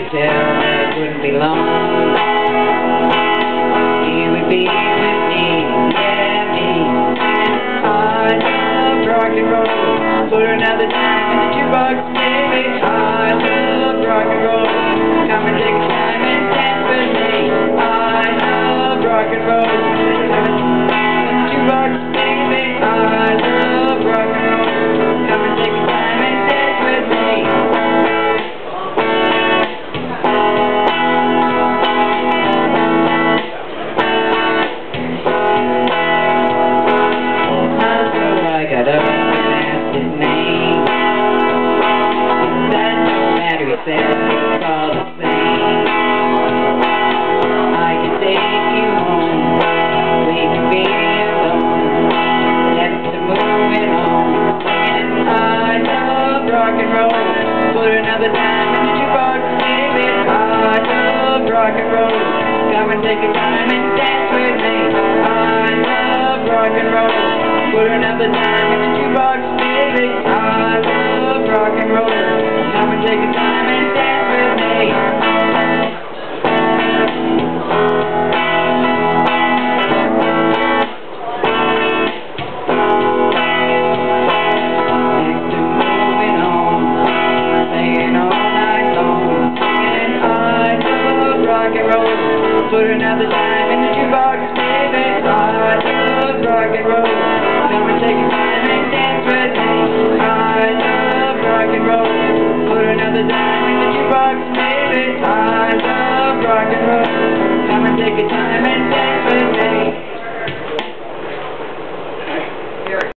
could tell it wouldn't be long. You would be with me, yeah, me. I love rock and roll. Put another time in the jukebox, rock and roll. Come and take a time and dance with me. I love rock and roll. Put another time in the jukebox, baby. I love rock and roll. Come and take a time rock and roll. Put another time in the jukebox, baby. I love rock and roll. Come and take a time and dance with me. I love rock and roll. Put another time